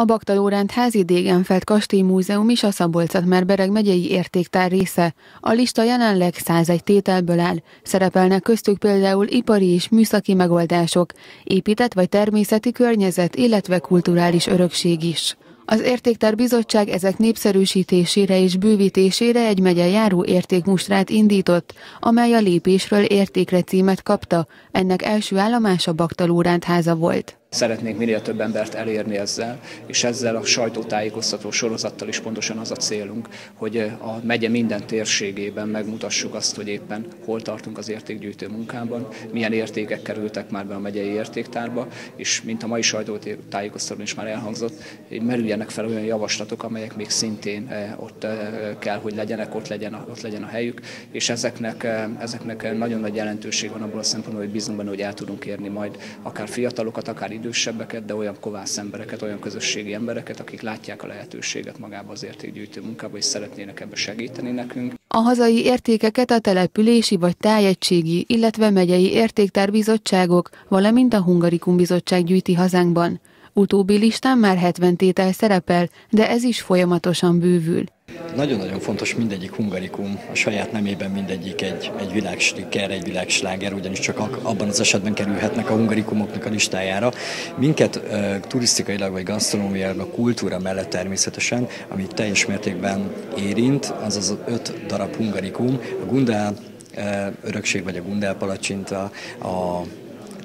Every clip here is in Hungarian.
A Baktalóránt házi Dégenfeld Kastély is a szabolcs bereg megyei értéktár része. A lista jelenleg 101 tételből áll. Szerepelnek köztük például ipari és műszaki megoldások, épített vagy természeti környezet, illetve kulturális örökség is. Az Értéktár Bizottság ezek népszerűsítésére és bővítésére egy megye járó értékmustrát indított, amely a lépésről értékre címet kapta. Ennek első állomása Baktalóránt háza volt. Szeretnénk minél több embert elérni ezzel, és ezzel a sajtótájékoztató sorozattal is pontosan az a célunk, hogy a megye minden térségében megmutassuk azt, hogy éppen hol tartunk az értékgyűjtő munkában, milyen értékek kerültek már be a megyei értéktárba, és mint a mai sajtótájékoztatón is már elhangzott, merüljenek fel olyan javaslatok, amelyek még szintén eh, ott eh, kell, hogy legyenek, ott legyen, ott legyen a helyük, és ezeknek, eh, ezeknek nagyon nagy jelentőség van abból a szempontból, hogy bízunk benne, hogy el tudunk érni majd akár fiatalokat, akár idősebbeket, de olyan kovász embereket, olyan közösségi embereket, akik látják a lehetőséget magába az értékgyűjtő munkába, és szeretnének ebbe segíteni nekünk. A hazai értékeket a települési vagy tájegységi, illetve megyei értéktárbizottságok, valamint a Hungarikum Bizottság gyűjti hazánkban. Utóbbi listán már 70 tétel szerepel, de ez is folyamatosan bővül. Nagyon-nagyon fontos mindegyik hungarikum, a saját nemében mindegyik egy, egy világstiker, egy világsláger, ugyanis csak abban az esetben kerülhetnek a hungarikumoknak a listájára. Minket uh, turisztikailag vagy gasztronómiailag a kultúra mellett természetesen, ami teljes mértékben érint, az az öt darab hungarikum, a Gundál örökség vagy a Gundál palacsinta, a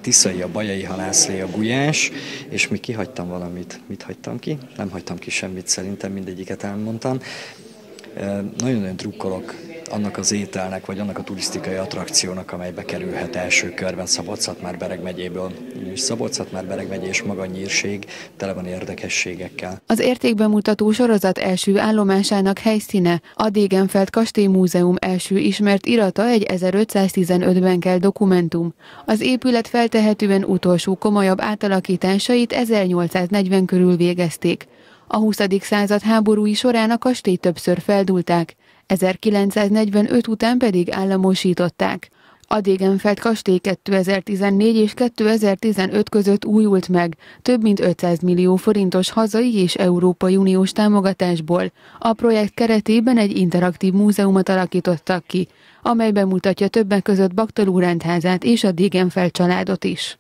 tiszai, a bajai halászlé, a gulyás, és mi kihagytam valamit. Mit hagytam ki? Nem hagytam ki semmit, szerintem mindegyiket elmondtam. Nagyon-nagyon drukkolok annak az ételnek, vagy annak a turisztikai attrakciónak, amelybe kerülhet első körben szabolcs bereg megyéből. És szabolcs bereg megyé és maga nyírség tele van érdekességekkel. Az értékbemutató sorozat első állomásának helyszíne a Dégenfeld Kastély Múzeum első ismert irata egy 1515-ben kell dokumentum. Az épület feltehetően utolsó komolyabb átalakításait 1840 körül végezték. A 20. század háborúi során a kastély többször feldulták, 1945 után pedig államosították. A Degenfeld kastély 2014 és 2015 között újult meg, több mint 500 millió forintos hazai és Európai Uniós támogatásból. A projekt keretében egy interaktív múzeumot alakítottak ki, amely bemutatja többek között Baktalú rendházát és a Degenfeld családot is.